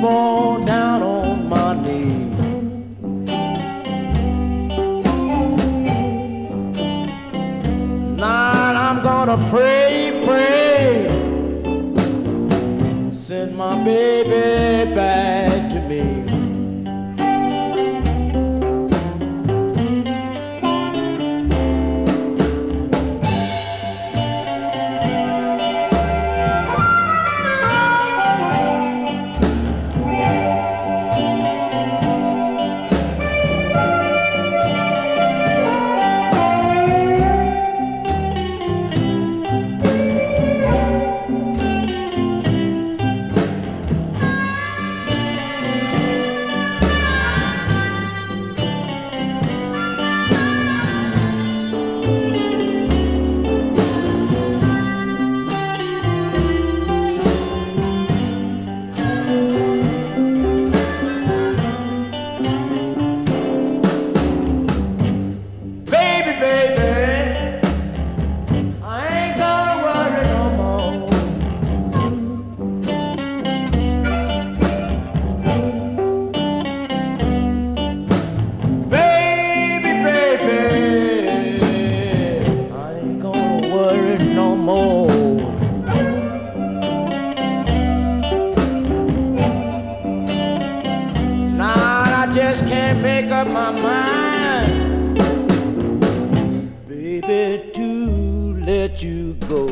fall down on my knees. Night, I'm gonna pray, pray, send my baby back. just can't make up my mind, baby, to let you go.